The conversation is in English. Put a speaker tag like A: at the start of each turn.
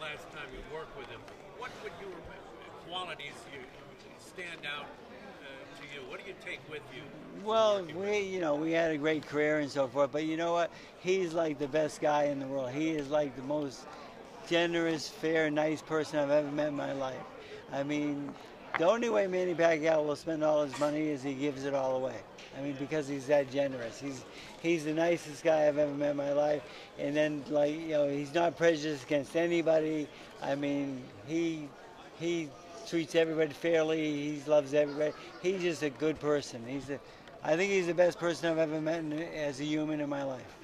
A: last time you worked with him. What would your qualities you stand out uh, to you? What do you take with you?
B: Well, we, you know, we had a great career and so forth, but you know what? He's like the best guy in the world. He is like the most generous, fair, nice person I've ever met in my life. I mean, the only way Manny Pacquiao will spend all his money is he gives it all away. I mean, because he's that generous. He's he's the nicest guy I've ever met in my life. And then, like, you know, he's not prejudiced against anybody. I mean, he he treats everybody fairly. He loves everybody. He's just a good person. He's a, I think he's the best person I've ever met in, as a human in my life.